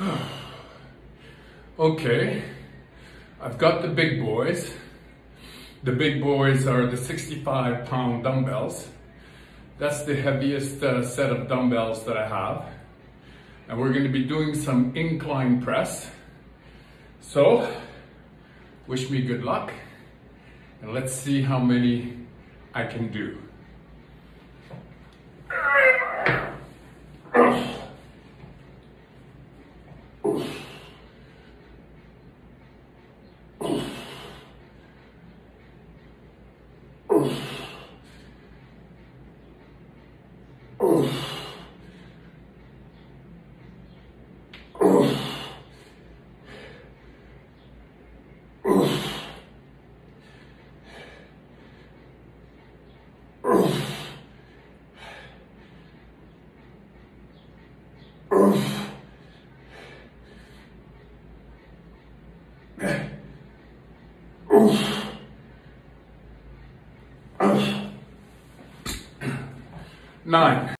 okay, I've got the big boys. The big boys are the 65 pound dumbbells. That's the heaviest uh, set of dumbbells that I have. And we're gonna be doing some incline press. So, wish me good luck. And let's see how many I can do. Oof. Nine.